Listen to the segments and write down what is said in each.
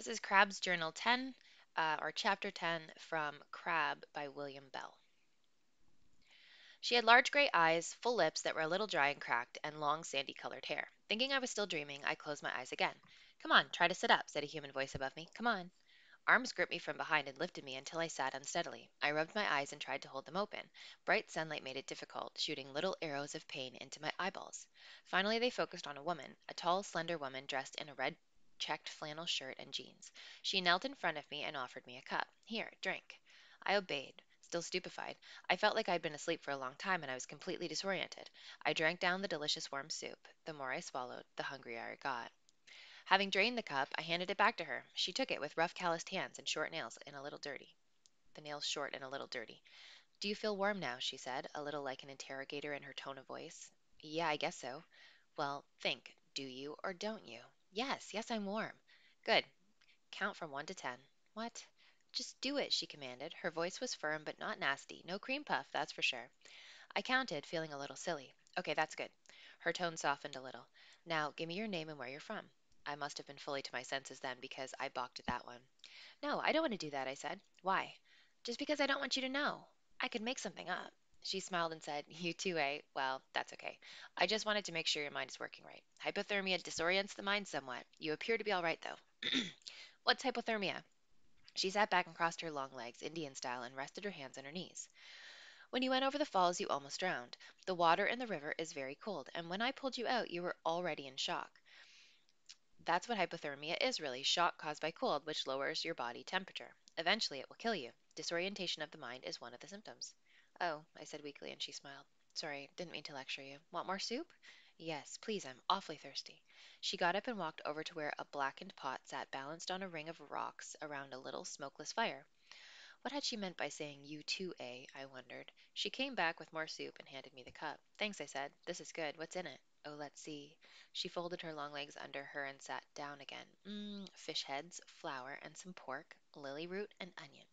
This is Crabbe's Journal 10, uh, or Chapter 10 from Crab by William Bell. She had large gray eyes, full lips that were a little dry and cracked, and long sandy colored hair. Thinking I was still dreaming, I closed my eyes again. Come on, try to sit up, said a human voice above me. Come on. Arms gripped me from behind and lifted me until I sat unsteadily. I rubbed my eyes and tried to hold them open. Bright sunlight made it difficult, shooting little arrows of pain into my eyeballs. Finally, they focused on a woman, a tall, slender woman dressed in a red checked flannel shirt and jeans. She knelt in front of me and offered me a cup. Here, drink. I obeyed, still stupefied. I felt like I'd been asleep for a long time and I was completely disoriented. I drank down the delicious warm soup. The more I swallowed, the hungrier I got. Having drained the cup, I handed it back to her. She took it with rough, calloused hands and short nails and a little dirty. The nails short and a little dirty. Do you feel warm now? she said, a little like an interrogator in her tone of voice. Yeah, I guess so. Well, think. Do you or don't you? Yes, yes, I'm warm. Good. Count from one to ten. What? Just do it, she commanded. Her voice was firm but not nasty. No cream puff, that's for sure. I counted, feeling a little silly. Okay, that's good. Her tone softened a little. Now, give me your name and where you're from. I must have been fully to my senses then because I balked at that one. No, I don't want to do that, I said. Why? Just because I don't want you to know. I could make something up. She smiled and said, You too, eh? Well, that's okay. I just wanted to make sure your mind is working right. Hypothermia disorients the mind somewhat. You appear to be all right, though. What's hypothermia? She sat back and crossed her long legs, Indian style, and rested her hands on her knees. When you went over the falls, you almost drowned. The water in the river is very cold, and when I pulled you out, you were already in shock. That's what hypothermia is really shock caused by cold, which lowers your body temperature. Eventually, it will kill you. Disorientation of the mind is one of the symptoms. Oh, I said weakly, and she smiled. Sorry, didn't mean to lecture you. Want more soup? Yes, please, I'm awfully thirsty. She got up and walked over to where a blackened pot sat balanced on a ring of rocks around a little smokeless fire. What had she meant by saying you too, eh? I wondered. She came back with more soup and handed me the cup. Thanks, I said. This is good. What's in it? Oh, let's see. She folded her long legs under her and sat down again. Mmm, fish heads, flour, and some pork, lily root, and onion.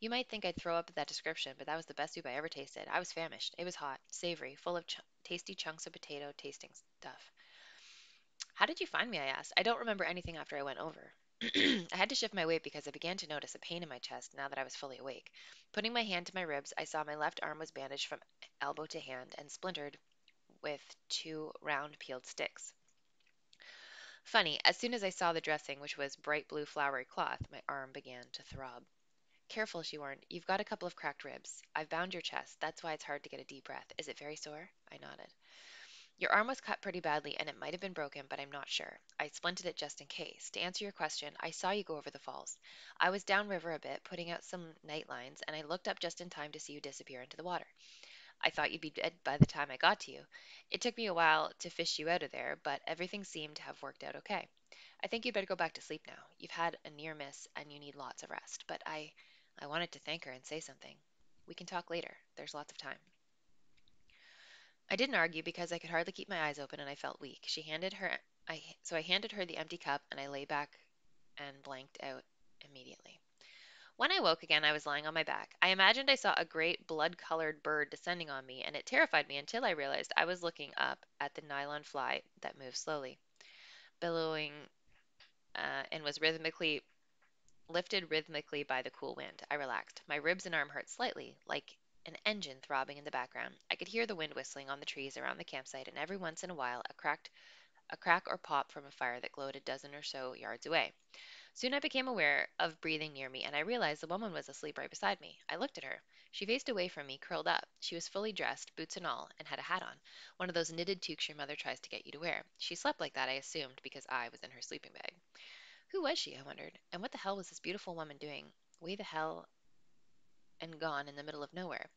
You might think I'd throw up at that description, but that was the best soup I ever tasted. I was famished. It was hot, savory, full of ch- tasty chunks of potato tasting stuff. How did you find me? I asked. I don't remember anything after I went over. I had to shift my weight because I began to notice a pain in my chest now that I was fully awake. Putting my hand to my ribs, I saw my left arm was bandaged from elbow to hand and splintered with two round peeled sticks. Funny, as soon as I saw the dressing, which was bright blue flowery cloth, my arm began to throb. Careful, she warned. You've got a couple of cracked ribs. I've bound your chest. That's why it's hard to get a deep breath. Is it very sore? I nodded. Your arm was cut pretty badly, and it might have been broken, but I'm not sure. I splinted it just in case. To answer your question, I saw you go over the falls. I was downriver a bit, putting out some night lines, and I looked up just in time to see you disappear into the water. I thought you'd be dead by the time I got to you. It took me a while to fish you out of there, but everything seemed to have worked out okay. I think you'd better go back to sleep now. You've had a near miss, and you need lots of rest. But I I wanted to thank her and say something. We can talk later. There's lots of time. I didn't argue because I could hardly keep my eyes open and I felt weak. She handed her I so I handed her the empty cup and I lay back and blanked out immediately. When I woke again, I was lying on my back. I imagined I saw a great blood colored bird descending on me, and it terrified me until I realized I was looking up at the nylon fly that moved slowly, billowing uh, and was rhythmically lifted rhythmically by the cool wind. I relaxed. My ribs and arm hurt slightly, like an engine throbbing in the background. I could hear the wind whistling on the trees around the campsite, and every once in a while a cracked a crack or pop from a fire that glowed a dozen or so yards away. Soon I became aware of breathing near me, and I realized the woman was asleep right beside me. I looked at her. She faced away from me, curled up. She was fully dressed, boots and all, and had a hat on, one of those knitted toques your mother tries to get you to wear. She slept like that, I assumed, because I was in her sleeping bag. Who was she, I wondered, and what the hell was this beautiful woman doing way the hell and gone in the middle of nowhere?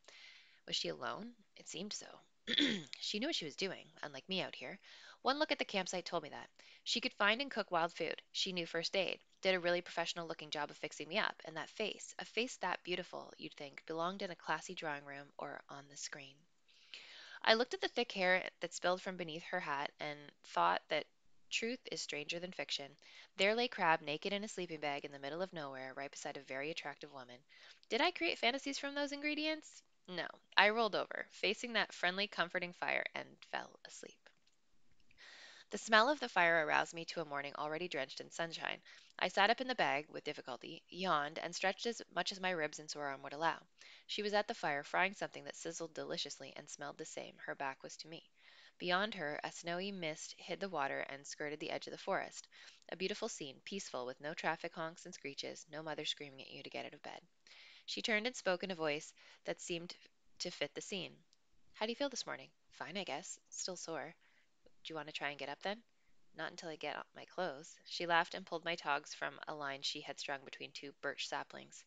Was she alone? It seemed so. she knew what she was doing, unlike me out here. One look at the campsite told me that. She could find and cook wild food. She knew first aid, did a really professional looking job of fixing me up, and that face, a face that beautiful, you'd think, belonged in a classy drawing room or on the screen. I looked at the thick hair that spilled from beneath her hat and thought that truth is stranger than fiction. There lay Crabbe naked in a sleeping bag in the middle of nowhere, right beside a very attractive woman. Did I create fantasies from those ingredients? No. I rolled over, facing that friendly, comforting fire, and fell asleep. The smell of the fire aroused me to a morning already drenched in sunshine. I sat up in the bag, with difficulty, yawned, and stretched as much as my ribs and sore arm would allow. She was at the fire, frying something that sizzled deliciously and smelled the same. Her back was to me. Beyond her, a snowy mist hid the water and skirted the edge of the forest. A beautiful scene, peaceful, with no traffic honks and screeches, no mother screaming at you to get out of bed. She turned and spoke in a voice that seemed to fit the scene. How do you feel this morning? Fine, I guess. Still sore. Do you want to try and get up then? Not until I get my clothes. She laughed and pulled my togs from a line she had strung between two birch saplings.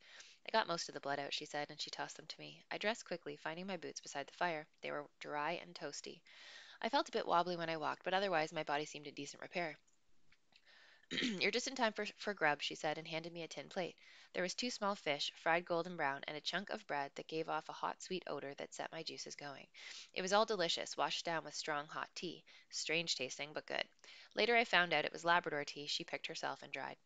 I got most of the blood out, she said, and she tossed them to me. I dressed quickly, finding my boots beside the fire. They were dry and toasty. I felt a bit wobbly when I walked, but otherwise my body seemed in decent repair. You're just in time for, for grub, she said, and handed me a tin plate. There was two small fish, fried golden brown, and a chunk of bread that gave off a hot, sweet odor that set my juices going. It was all delicious, washed down with strong hot tea. Strange tasting, but good. Later I found out it was Labrador tea she picked herself and dried.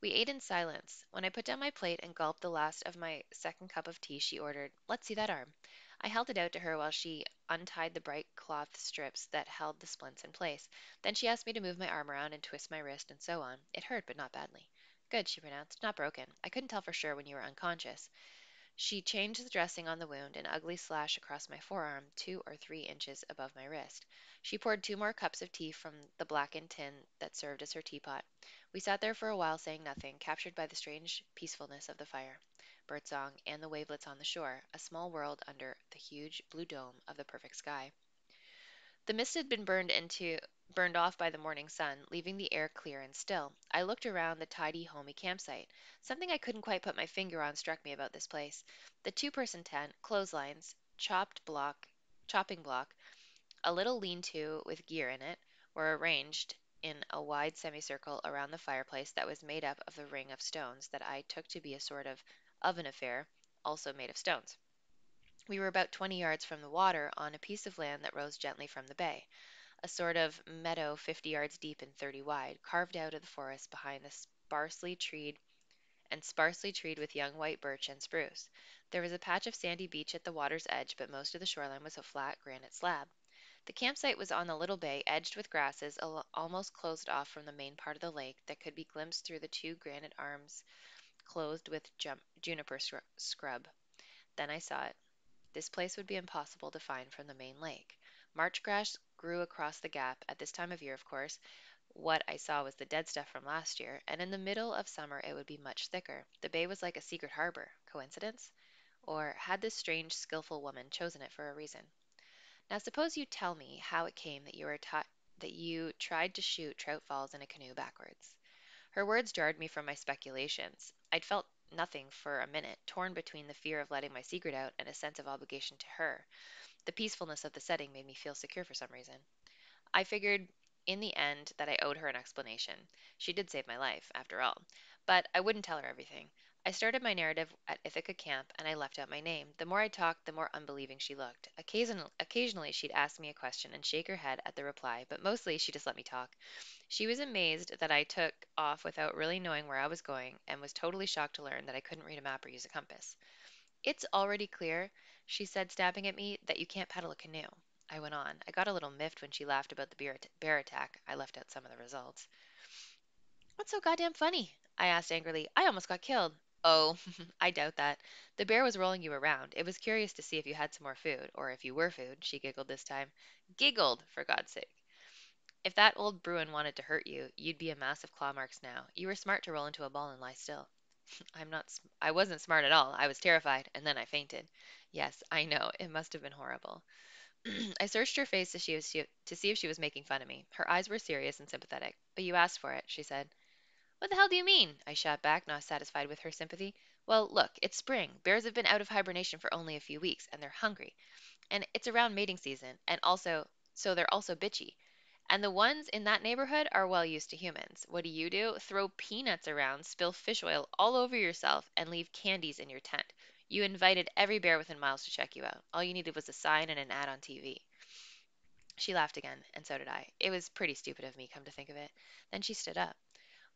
We ate in silence. When I put down my plate and gulped the last of my second cup of tea, she ordered, Let's see that arm. I held it out to her while she untied the bright cloth strips that held the splints in place. Then she asked me to move my arm around and twist my wrist and so on. It hurt, but not badly. Good, she pronounced. Not broken. I couldn't tell for sure when you were unconscious. She changed the dressing on the wound, an ugly slash across my forearm, two or three inches above my wrist. She poured two more cups of tea from the blackened tin that served as her teapot. We sat there for a while saying nothing, captured by the strange peacefulness of the fire, birdsong, and the wavelets on the shore, a small world under the huge blue dome of the perfect sky. The mist had been burned into burned off by the morning sun, leaving the air clear and still. I looked around the tidy, homey campsite. Something I couldn't quite put my finger on struck me about this place. The two-person tent, clotheslines, chopped block, chopping block, a little lean-to with gear in it, were arranged in a wide semicircle around the fireplace that was made up of the ring of stones that I took to be a sort of oven affair, also made of stones. We were about twenty yards from the water on a piece of land that rose gently from the bay, a sort of meadow fifty yards deep and thirty wide, carved out of the forest behind the sparsely treed and sparsely treed with young white birch and spruce. There was a patch of sandy beach at the water's edge, but most of the shoreline was a flat granite slab. The campsite was on the little bay, edged with grasses, al- almost closed off from the main part of the lake that could be glimpsed through the two granite arms clothed with jum- juniper scr- scrub. Then I saw it. This place would be impossible to find from the main lake. March grass grew across the gap, at this time of year, of course. What I saw was the dead stuff from last year, and in the middle of summer it would be much thicker. The bay was like a secret harbor. Coincidence? Or had this strange, skilful woman chosen it for a reason? Now suppose you tell me how it came that you were taught that you tried to shoot trout falls in a canoe backwards. Her words jarred me from my speculations. I'd felt nothing for a minute, torn between the fear of letting my secret out and a sense of obligation to her. The peacefulness of the setting made me feel secure for some reason. I figured in the end that I owed her an explanation. She did save my life, after all. But I wouldn't tell her everything. I started my narrative at Ithaca Camp, and I left out my name. The more I talked, the more unbelieving she looked. Occasionally, occasionally she'd ask me a question and shake her head at the reply, but mostly she just let me talk. She was amazed that I took off without really knowing where I was going, and was totally shocked to learn that I couldn't read a map or use a compass. It's already clear, she said, snapping at me, that you can't paddle a canoe. I went on. I got a little miffed when she laughed about the bear, bear attack. I left out some of the results. What's so goddamn funny? I asked angrily. I almost got killed. Oh, I doubt that. The bear was rolling you around. It was curious to see if you had some more food, or if you were food. She giggled this time. Giggled, for God's sake. If that old Bruin wanted to hurt you, you'd be a mass of claw marks now. You were smart to roll into a ball and lie still. I'm not. sm- I wasn't smart at all. I was terrified, and then I fainted. Yes, I know. It must have been horrible. I searched her face to see, if she, to see if she was making fun of me. Her eyes were serious and sympathetic. But you asked for it, she said. What the hell do you mean? I shot back, not satisfied with her sympathy. Well, look, it's spring. Bears have been out of hibernation for only a few weeks, and they're hungry. And it's around mating season, and also, so they're also bitchy. And the ones in that neighborhood are well used to humans. What do you do? Throw peanuts around, spill fish oil all over yourself, and leave candies in your tent. You invited every bear within miles to check you out. All you needed was a sign and an ad on TV. She laughed again, and so did I. It was pretty stupid of me, come to think of it. Then she stood up.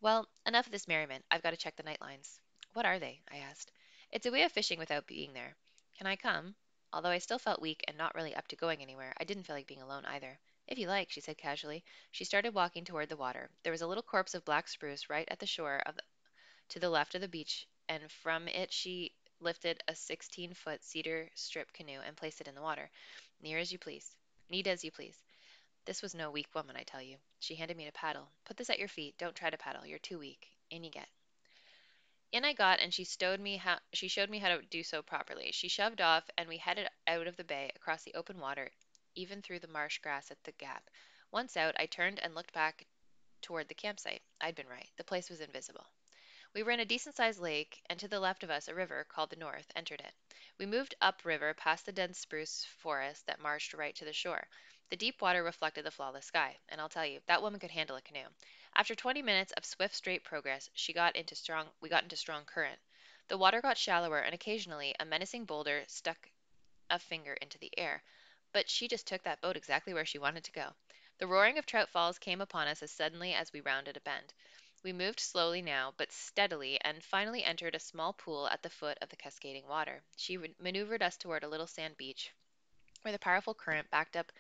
Well, enough of this merriment. I've got to check the night lines. What are they? I asked. It's a way of fishing without being there. Can I come? Although I still felt weak and not really up to going anywhere, I didn't feel like being alone either. If you like, she said casually. She started walking toward the water. There was a little copse of black spruce right at the shore of the, to the left of the beach, and from it she lifted a sixteen foot cedar strip canoe and placed it in the water. Near as you please. Neat as you please. This was no weak woman, I tell you. She handed me a paddle. Put this at your feet. Don't try to paddle. You're too weak. In you get. In I got, and she stowed me how she showed me how to do so properly. She shoved off, and we headed out of the bay, across the open water, even through the marsh grass at the gap. Once out, I turned and looked back toward the campsite. I'd been right. The place was invisible. We were in a decent sized lake, and to the left of us a river, called the North, entered it. We moved up river past the dense spruce forest that marched right to the shore. The deep water reflected the flawless sky, and I'll tell you, that woman could handle a canoe. After twenty minutes of swift, straight progress, she got into strong we got into strong current. The water got shallower, and occasionally a menacing boulder stuck a finger into the air, but she just took that boat exactly where she wanted to go. The roaring of Trout Falls came upon us as suddenly as we rounded a bend. We moved slowly now, but steadily, and finally entered a small pool at the foot of the cascading water. She maneuvered us toward a little sand beach, where the powerful current backed up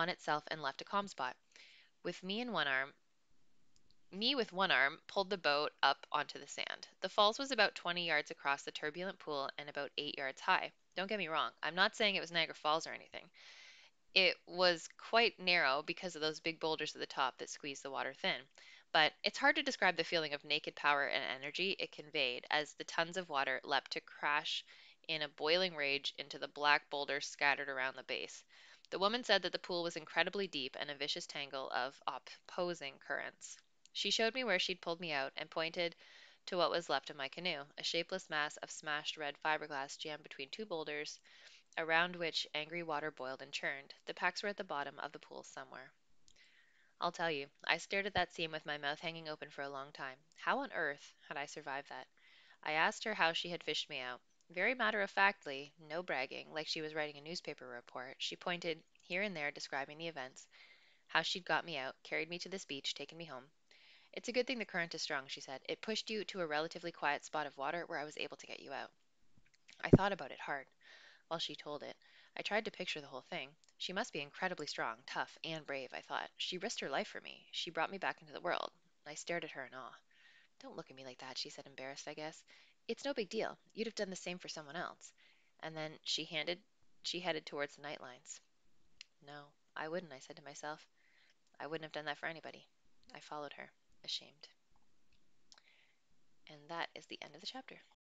on itself and left a calm spot. With me in one arm, me with one arm pulled the boat up onto the sand. The falls was about 20 yards across the turbulent pool and about 8 yards high. Don't get me wrong, I'm not saying it was Niagara Falls or anything. It was quite narrow because of those big boulders at the top that squeezed the water thin. But it's hard to describe the feeling of naked power and energy it conveyed as the tons of water leapt to crash in a boiling rage into the black boulders scattered around the base. The woman said that the pool was incredibly deep and a vicious tangle of opposing currents. She showed me where she'd pulled me out and pointed to what was left of my canoe, a shapeless mass of smashed red fiberglass jammed between two boulders, around which angry water boiled and churned. The packs were at the bottom of the pool somewhere. I'll tell you, I stared at that scene with my mouth hanging open for a long time. How on earth had I survived that? I asked her how she had fished me out. Very matter of factly, no bragging, like she was writing a newspaper report, she pointed here and there, describing the events, how she'd got me out, carried me to this beach, taken me home. It's a good thing the current is strong, she said. It pushed you to a relatively quiet spot of water where I was able to get you out. I thought about it hard while she told it. I tried to picture the whole thing. She must be incredibly strong, tough, and brave, I thought. She risked her life for me. She brought me back into the world. I stared at her in awe. Don't look at me like that, she said, embarrassed, I guess. It's no big deal. You'd have done the same for someone else. And then she handed she headed towards the night lines. No, I wouldn't, I said to myself. I wouldn't have done that for anybody. I followed her, ashamed. And that is the end of the chapter.